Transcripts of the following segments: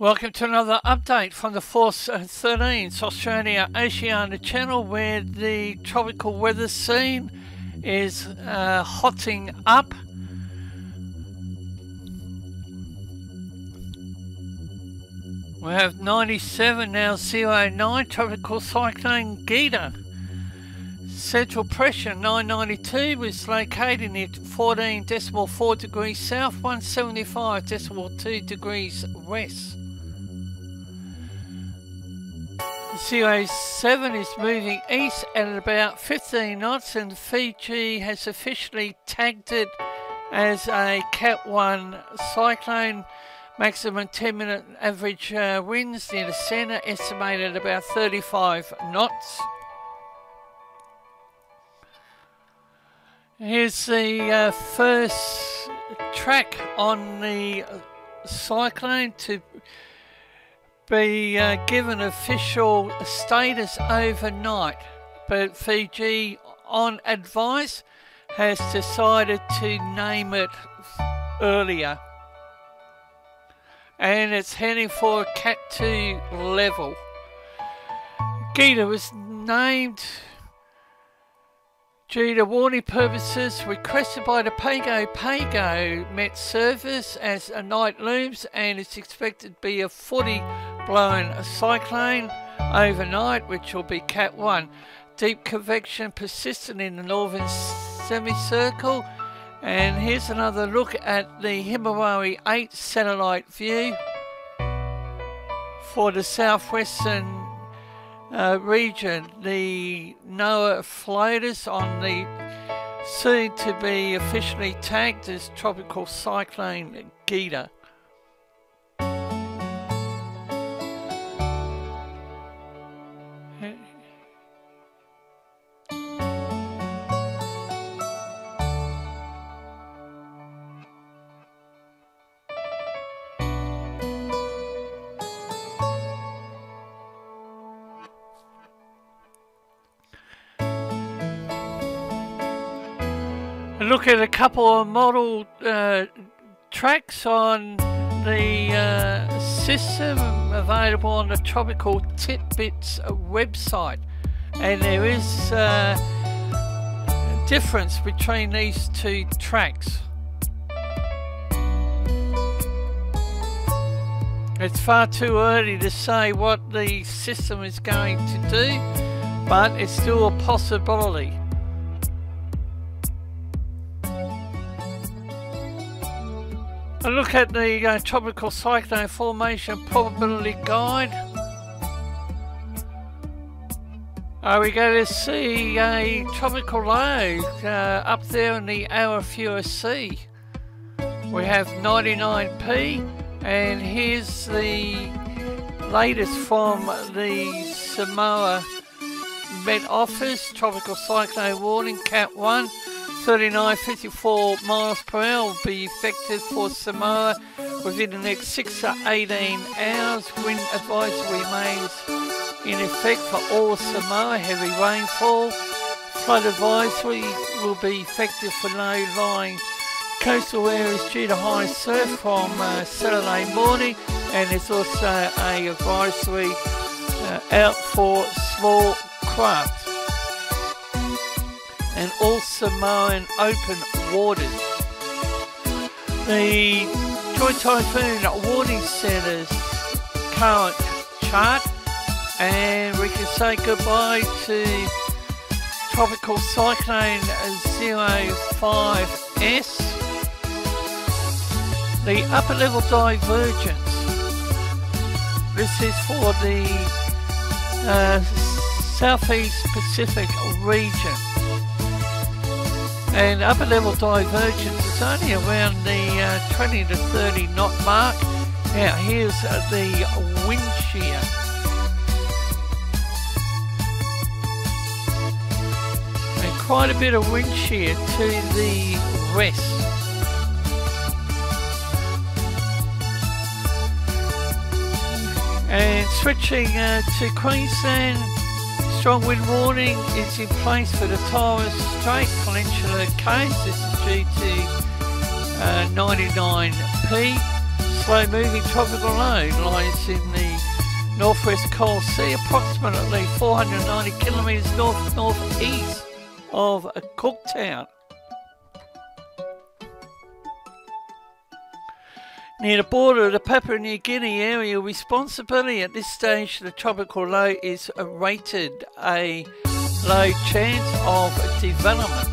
Welcome to another update from the Force 13 Australia Oceania channel where the tropical weather scene is uh, hotting up. We have 97 now 09 tropical cyclone Gita. Central pressure 992 was located at 14.4 degrees south, 175.2 degrees west. The 7 is moving east at about 15 knots and Fiji has officially tagged it as a Cat 1 cyclone. Maximum 10 minute average uh, winds near the centre estimated about 35 knots. Here's the uh, first track on the cyclone to be uh, given official status overnight, but Fiji, on advice, has decided to name it earlier. And it's heading for a Cat 2 level. Gita was named Due to warning purposes requested by the Pago Pago Met Service as a night looms and is expected to be a 40 blown cyclone overnight, which will be Cat 1. Deep convection persistent in the northern semicircle. And here's another look at the Himawari 8 satellite view for the southwestern uh, region, the NOAA floaters on the soon to be officially tagged as Tropical Cyclone Gita. Look at a couple of model uh, tracks on the uh, system available on the Tropical Tidbits website, and there is uh, a difference between these two tracks. It's far too early to say what the system is going to do, but it's still a possibility. A look at the uh, tropical cyclone formation probability guide. Are we going to see a tropical low uh, up there in the Arafura Sea. We have 99p and here's the latest from the Samoa Met Office Tropical Cyclone Warning Cat 1 39, 54 miles per hour will be effective for Samoa within the next 6 to 18 hours. Wind advisory remains in effect for all Samoa. Heavy rainfall. Flood advisory will be effective for low-lying coastal areas due to high surf from uh, Saturday morning. And there's also a advisory uh, out for small craft and all Samoan open waters. The Joint Typhoon Warning Centre's current chart, and we can say goodbye to Tropical Cyclone 05S. The upper level divergence. This is for the uh, Southeast Pacific region and upper level divergence is only around the uh, 20 to 30 knot mark. Now here's uh, the wind shear. And quite a bit of wind shear to the west. And switching uh, to Queensland, strong wind warning is in place for the Torres Strait Peninsula coast. This is due to uh, 99p. slow moving tropical low lies in the northwest Coral Sea, approximately 490 kilometres north northeast of Cooktown. Near the border of the Papua New Guinea area, responsibility at this stage the tropical low is rated a low chance of development.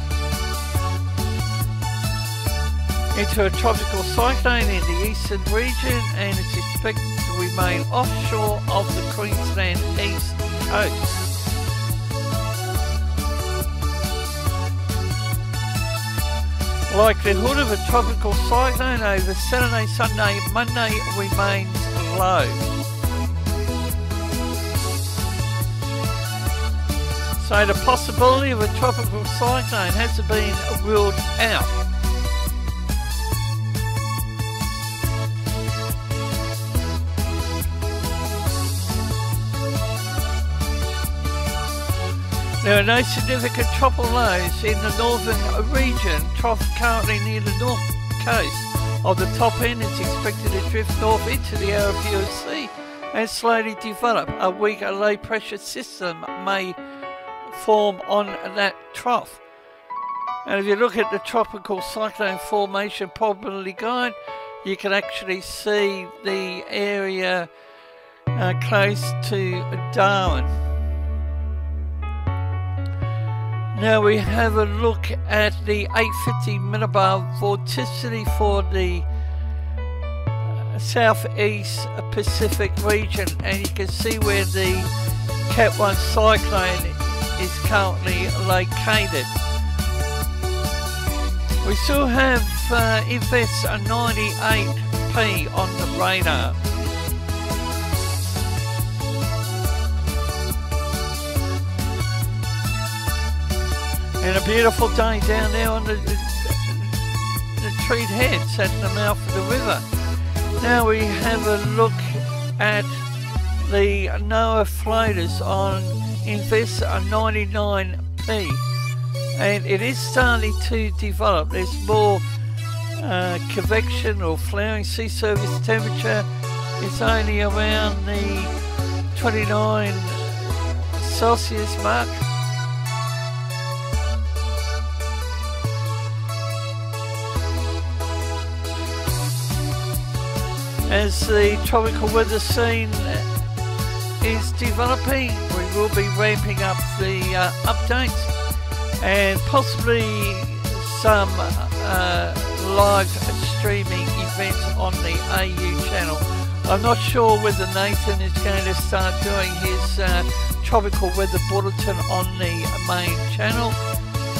into a tropical cyclone in the eastern region and it's expected to remain offshore of the Queensland east coast. Likelihood of a tropical cyclone over Saturday, Sunday, Monday remains low. So the possibility of a tropical cyclone hasn't been ruled out. There are no significant tropical lows in the northern region. Trough currently near the north coast of the top end is expected to drift north into the Arafura Sea and slowly develop. A weaker low pressure system may form on that trough. And if you look at the tropical cyclone formation probability guide, you can actually see the area uh, close to Darwin. Now we have a look at the 850 millibar vorticity for the uh, southeast Pacific region and you can see where the Cat 1 cyclone is currently located. We still have uh, Invest 98P on the radar. And a beautiful day down there on the, the Tweed Heads at the mouth of the river. Now we have a look at the NOAA floaters on Invest 99P. And it is starting to develop. There's more uh, convection or flaring sea surface temperature. It's only around the 29 Celsius mark. As the tropical weather scene is developing. We will be ramping up the uh, updates and possibly some uh, live streaming events on the AU channel. I'm not sure whether Nathan is going to start doing his uh, tropical weather bulletin on the main channel.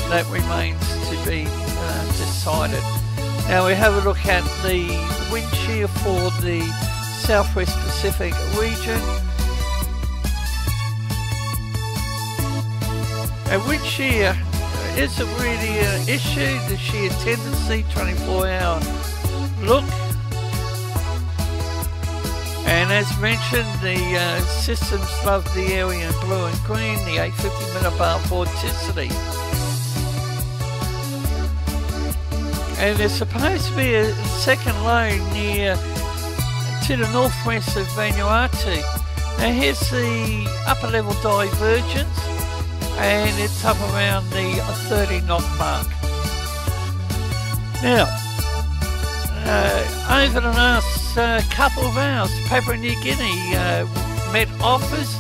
That remains to be uh, decided. Now we have a look at the wind shear for the Southwest Pacific region. And wind shear isn't really an issue, the shear tendency, 24 hour look. And as mentioned, the uh, systems love the area in blue and green, the 850 millibar vorticity. And there's supposed to be a second low near to the northwest of Vanuatu. Now here's the upper level divergence and it's up around the 30 knot mark. Now, uh, over the last uh, couple of hours, Papua New Guinea uh, Met Office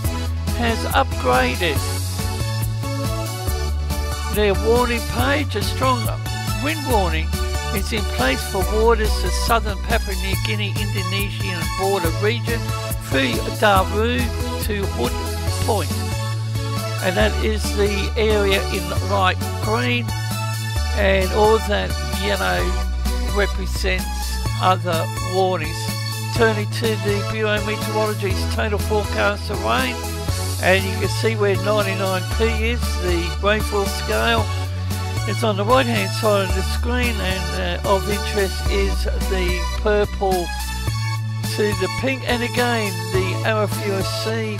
has upgraded their warning page, a strong wind warning is in place for waters the southern Papua New Guinea Indonesian border region through Daru to Hood Point. And that is the area in light green and all that yellow represents other warnings. Turning to the Bureau Meteorology's total forecast of rain and you can see where 99p is, the rainfall scale it's on the right hand side of the screen and uh, of interest is the purple to the pink and again the Arafura Sea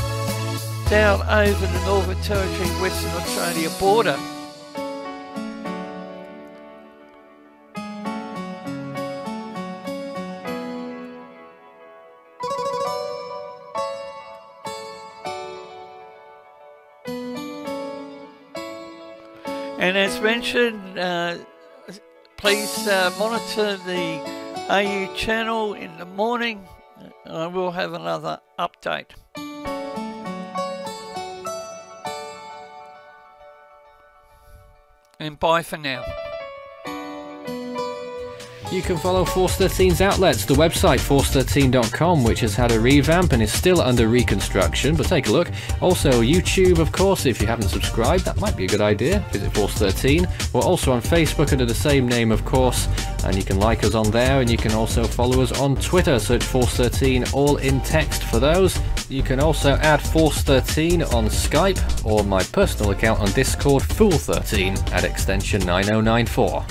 down over the Northern Territory Western Australia border. And as mentioned, uh, please uh, monitor the AU channel in the morning. I will have another update. And bye for now. You can follow Force 13's outlets, the website force13.com, which has had a revamp and is still under reconstruction, but take a look. Also, YouTube, of course, if you haven't subscribed, that might be a good idea. Visit Force 13. We're also on Facebook under the same name, of course, and you can like us on there, and you can also follow us on Twitter. Search Force 13, all in text for those. You can also add Force 13 on Skype or my personal account on Discord, Fool13, at extension 9094.